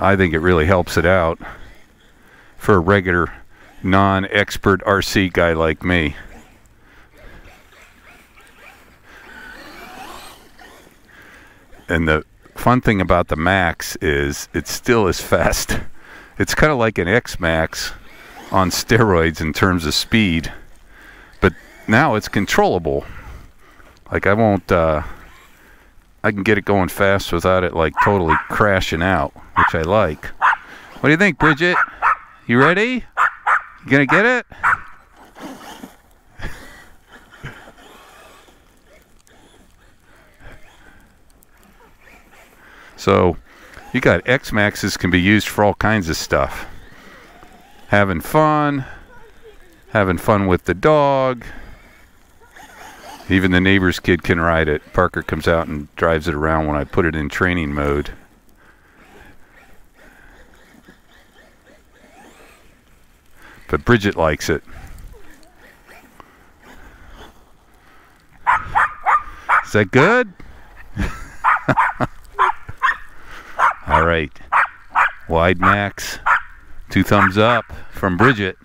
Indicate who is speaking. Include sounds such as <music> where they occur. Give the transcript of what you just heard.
Speaker 1: I think it really helps it out for a regular non-expert RC guy like me. And the fun thing about the MAXX is it still is fast. <laughs> It's kind of like an XMAXX on steroids in terms of speed, but now it's controllable. Like I won't, uh, I can get it going fast without it like totally crashing out, which I like. What do you think, Bridget? You ready? You gonna get it? So you got XMAXXes can be used for all kinds of stuff. Having fun, having fun with the dog. Even the neighbor's kid can ride it. Parker comes out and drives it around when I put it in training mode. But Bridget likes it. Is that good? <laughs> All right. Wide MAXX. Two thumbs up from Bridget.